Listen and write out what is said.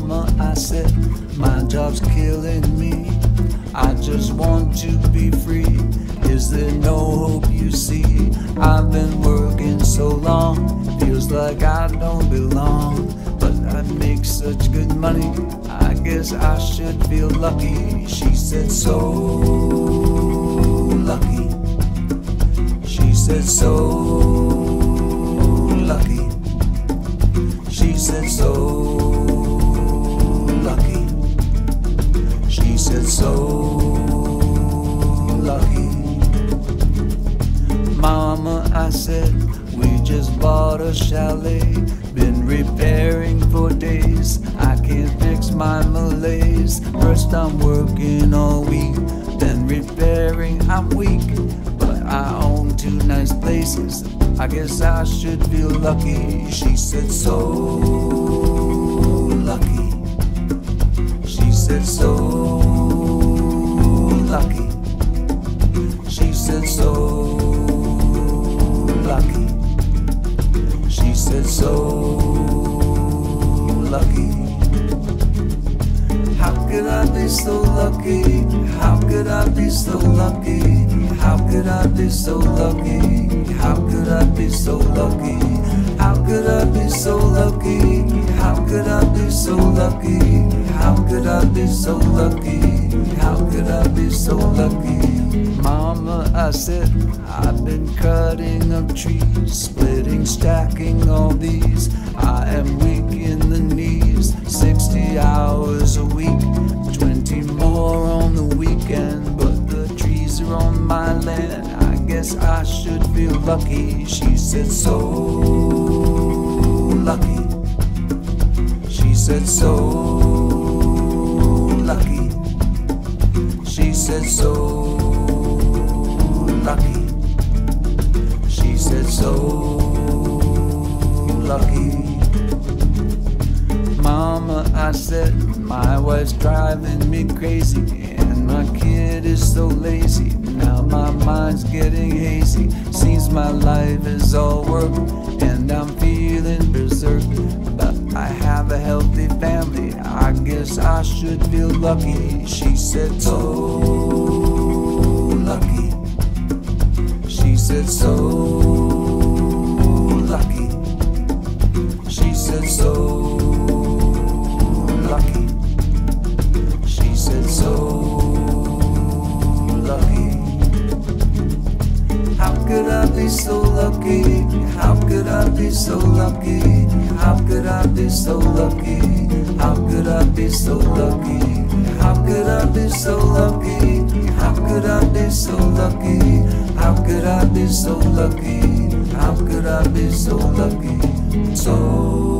Mama, I said, my job's killing me. I just want to be free. Is there no hope you see? I've been working so long, feels like I don't belong. But I make such good money, I guess I should feel lucky. She said, so lucky. She said, so so lucky. Mama, I said, we just bought a chalet. Been repairing for days. I can't fix my malaise. First, I'm working all week. Then repairing, I'm weak. But I own two nice places. I guess I should feel lucky. She said, so lucky. She said, so lucky. She said, so lucky. She said, so lucky. How could I be so lucky? How could I be so lucky? How could I be so lucky? How could I be so lucky? How could I be so lucky? How could I so lucky? How could I be so lucky? How could I be so lucky? Mama, I said, I've been cutting up trees, splitting, stacking all these. I am weak in the knees, 60 hours a week, 20 more on the weekend. But the trees are on my land, I guess I should feel lucky. She said, so lucky. She said, so lucky. She said, so lucky. She said, so lucky. Mama, I said, my wife's driving me crazy, and my kid is so lazy. Now my mind's getting hazy. Seems my life is all work, and I'm feeling berserk. I have a healthy family, I guess I should feel lucky. She said, so lucky. She said, so lucky. She said, so lucky. She said, so lucky. How could I be so lucky? How could I be so lucky? How could I be so lucky? How could I be so lucky? How could I be so lucky? How could I be so lucky? How could I be so lucky? How could I be so lucky? So.